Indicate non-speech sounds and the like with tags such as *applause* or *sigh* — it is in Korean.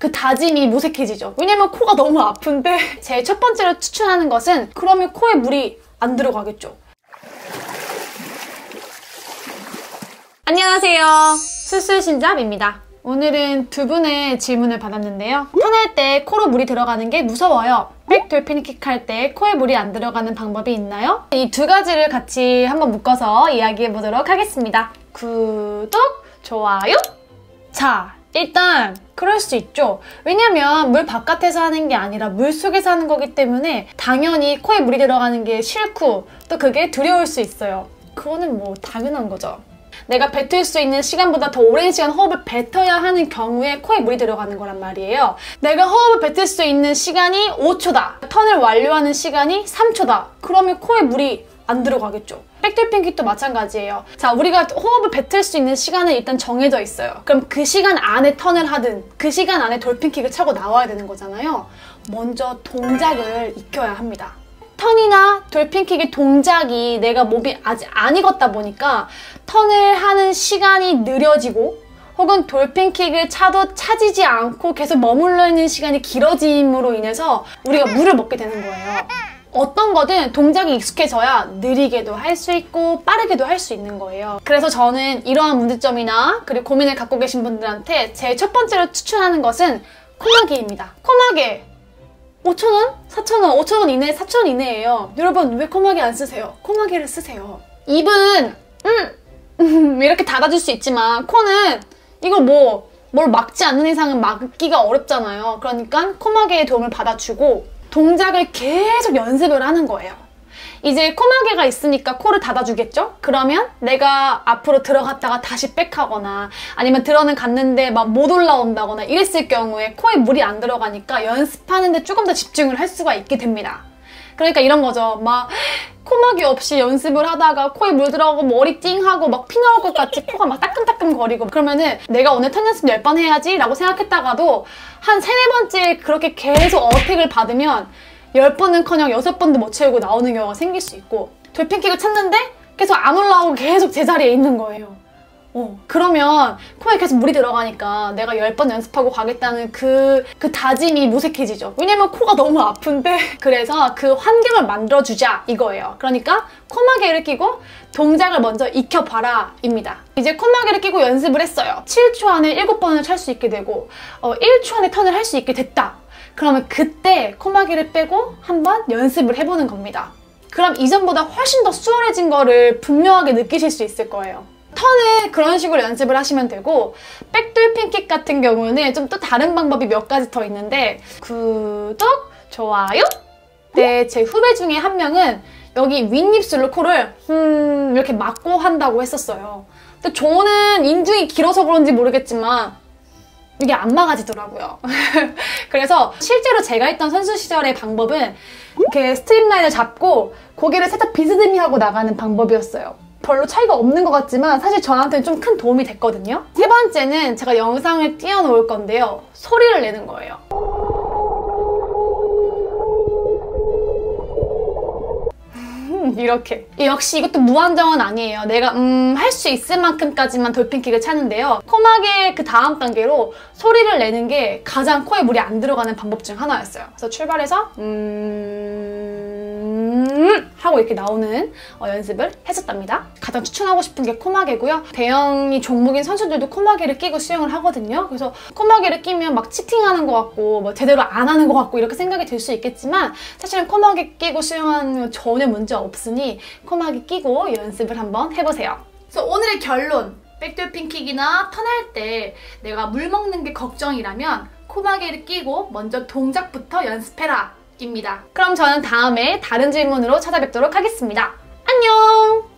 그 다짐이 무색해지죠. 왜냐면 코가 너무 아픈데 *laughs* 제첫 번째로 추천하는 것은 그러면 코에 물이 안 들어가겠죠. 안녕하세요. 술술신잡입니다. 오늘은 두 분의 질문을 받았는데요. 턴할 때 코로 물이 들어가는 게 무서워요. 백 돌핀킥 할 때 코에 물이 안 들어가는 방법이 있나요? 이 두 가지를 같이 한번 묶어서 이야기해 보도록 하겠습니다. 구독, 좋아요. 자, 일단 그럴 수 있죠. 왜냐면 물 바깥에서 하는 게 아니라 물 속에서 하는 거기 때문에 당연히 코에 물이 들어가는 게 싫고 또 그게 두려울 수 있어요. 그거는 뭐 당연한 거죠. 내가 뱉을 수 있는 시간보다 더 오랜 시간 호흡을 뱉어야 하는 경우에 코에 물이 들어가는 거란 말이에요. 내가 호흡을 뱉을 수 있는 시간이 5초다. 턴을 완료하는 시간이 3초다. 그러면 코에 물이 안 들어가겠죠. back dolphin kick도 마찬가지예요. 자, 우리가 호흡을 뱉을 수 있는 시간은 일단 정해져 있어요. 그럼 그 시간 안에 턴을 하든 그 시간 안에 dolphin kick을 차고 나와야 되는 거잖아요. 먼저 동작을 익혀야 합니다. 턴이나 돌핀킥의 동작이 내가 몸이 아직 안 익었다 보니까 턴을 하는 시간이 느려지고 혹은 돌핀킥을 차도 차지지 않고 계속 머물러 있는 시간이 길어짐으로 인해서 우리가 물을 먹게 되는 거예요. 어떤 거든 동작이 익숙해져야 느리게도 할 수 있고 빠르게도 할 수 있는 거예요. 그래서 저는 이러한 문제점이나 그리고 고민을 갖고 계신 분들한테 제 첫 번째로 추천하는 것은 코마개입니다. 코마개 5,000원? 4,000원? 5,000원 이내, 4,000원 이내예요. 여러분 왜 코마개 안 쓰세요? 코마개를 쓰세요. 입은 음, 이렇게 닫아줄 수 있지만 코는 이걸 뭐 뭘 막지 않는 이상은 막기가 어렵잖아요. 그러니까 코마개의 도움을 받아주고 동작을 계속 연습을 하는 거예요. 이제 코마개가 있으니까 코를 닫아주겠죠? 그러면 내가 앞으로 들어갔다가 다시 백하거나 아니면 들어는 갔는데 막 못 올라온다거나 이랬을 경우에 코에 물이 안 들어가니까 연습하는데 조금 더 집중을 할 수가 있게 됩니다. 그러니까 이런 거죠. 막 코막이 없이 연습을 하다가 코에 물 들어가고 머리 띵하고 막 피 나올 것 같이 코가 막 따끔따끔 거리고 그러면은 내가 오늘 턴 연습 10번 해야지 라고 생각했다가도 한 세네 번째 그렇게 계속 어택을 받으면 10번은커녕 6번도 못 채우고 나오는 경우가 생길 수 있고 돌핀킥을 찾는데 계속 안 올라오고 계속 제자리에 있는 거예요. 어, 그러면 코에 계속 물이 들어가니까 내가 10번 연습하고 가겠다는 그, 그 다짐이 무색해지죠. 왜냐면 코가 너무 아픈데. *laughs* 그래서 그 환경을 만들어주자 이거예요. 그러니까 코마개를 끼고 동작을 먼저 익혀봐라 입니다. 이제 코마개를 끼고 연습을 했어요. 7초 안에 7번을 찰 수 있게 되고 어, 1초 안에 턴을 할 수 있게 됐다. 그러면 그때 코마개를 빼고 한번 연습을 해보는 겁니다. 그럼 이전보다 훨씬 더 수월해진 거를 분명하게 느끼실 수 있을 거예요. 턴을 그런 식으로 연습을 하시면 되고 백돌 핀킥 같은 경우는 좀 또 다른 방법이 몇 가지 더 있는데 구독, 좋아요? 네, 제 후배 중에 한 명은 여기 윗입술로 코를 음 이렇게 막고 한다고 했었어요. 근데 저는 인중이 길어서 그런지 모르겠지만 이게 안 막아지더라고요. *laughs* 그래서 실제로 제가 했던 선수 시절의 방법은 이렇게 스트립라인을 잡고 고개를 살짝 비스듬히 하고 나가는 방법이었어요. 별로 차이가 없는 것 같지만 사실 저한테는 좀 큰 도움이 됐거든요. 세 번째는 제가 영상을 띄워놓을 건데요. 소리를 내는 거예요. 이렇게 역시 이것도 무한정은 아니에요 내가 음 할 수 있을 만큼까지만 돌핀킥을 차는데요 코막의 그 다음 단계로 소리를 내는 게 가장 코에 물이 안 들어가는 방법 중 하나였어요 그래서 출발해서 음 하고 이렇게 나오는 어, 연습을 했었답니다 가장 추천하고 싶은 게 코마개고요 대형이 종목인 선수들도 코마개를 끼고 수영을 하거든요 그래서 코마개를 끼면 막 치팅하는 것 같고 뭐 제대로 안 하는 것 같고 이렇게 생각이 들 수 있겠지만 사실은 코마개 끼고 수영하는 전혀 문제 없으니 코막이 끼고 연습을 한번 해보세요. 그래서 오늘의 결론! 백돌핀킥이나 턴할 때 내가 물 먹는 게 걱정이라면 코마개를 끼고 먼저 동작부터 연습해라 입니다. 그럼 저는 다음에 다른 질문으로 찾아뵙도록 하겠습니다. 안녕!